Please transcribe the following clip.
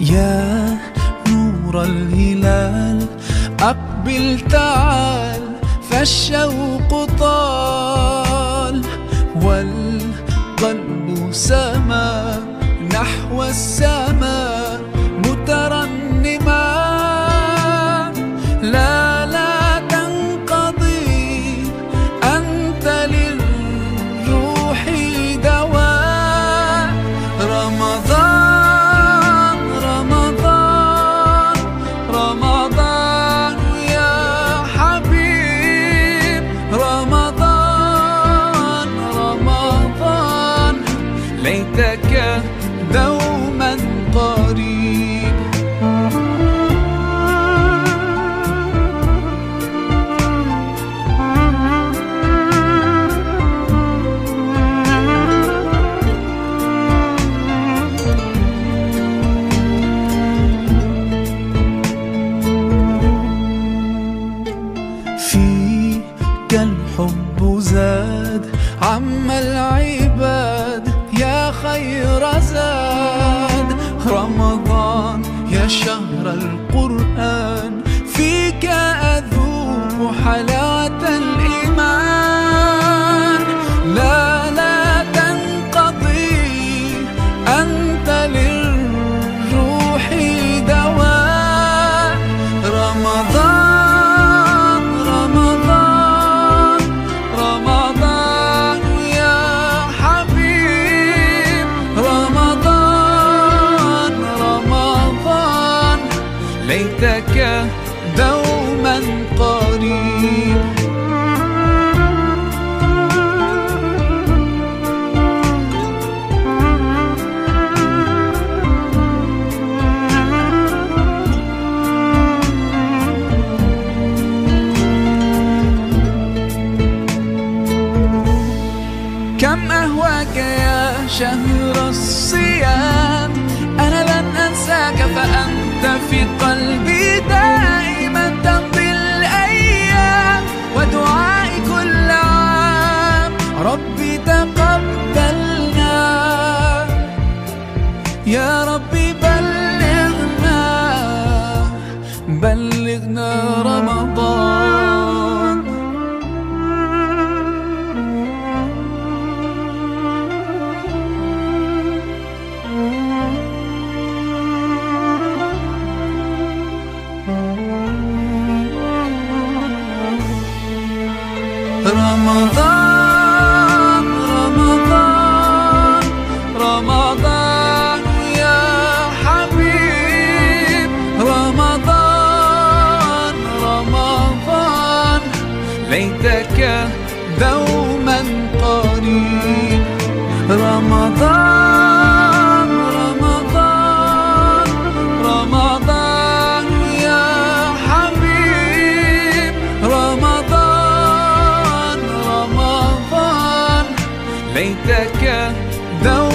يا نور الهلال أقبل تعال فالشوق طال. والقلب سما نحو السماء ليتك دوما خير زاد. رمضان يا شهر القرآن. ليتك دوما قريب. كم أهواك يا شهر الصيام يا ربي بلغنا بلغنا رمضان. رمضان دوما قريب رمضان رمضان رمضان يا حبيب. رمضان رمضان ليتك دوما